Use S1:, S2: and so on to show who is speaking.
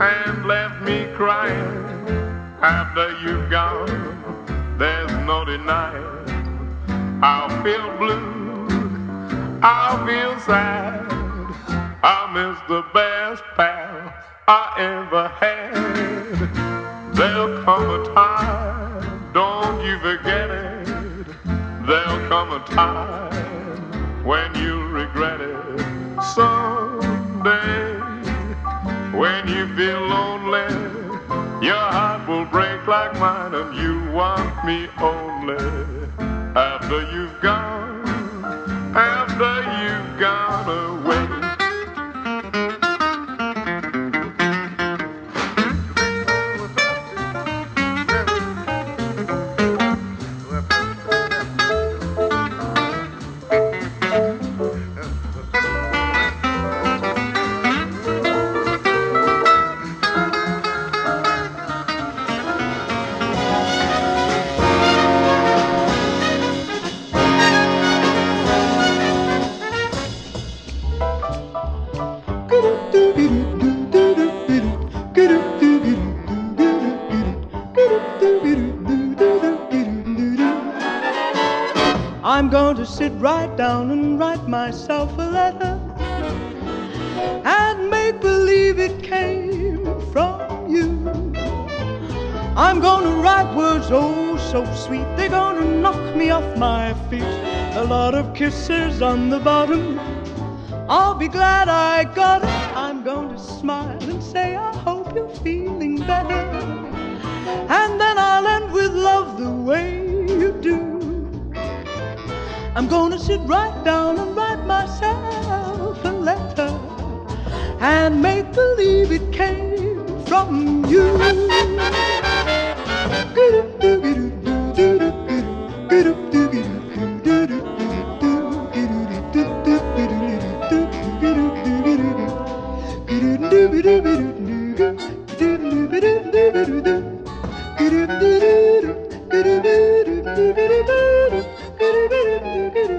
S1: and left me crying. After you've gone, there's no denying. I'll feel blue, I'll feel sad. I miss the best pal I ever had. There'll come a time, don't you forget it. There'll come a time when you'll regret it someday when you feel lonely, your heart will break like mine, and you want me only. After you've gone,
S2: I'm going to sit right down and write myself a letter and make believe it came from you. I'm going to write words oh so sweet, they're going to knock me off my feet. A lot of kisses on the bottom. I'll be glad I got it. I'm going to smile and say, I'm gonna sit right down and write myself a letter and make believe it came from you. do do do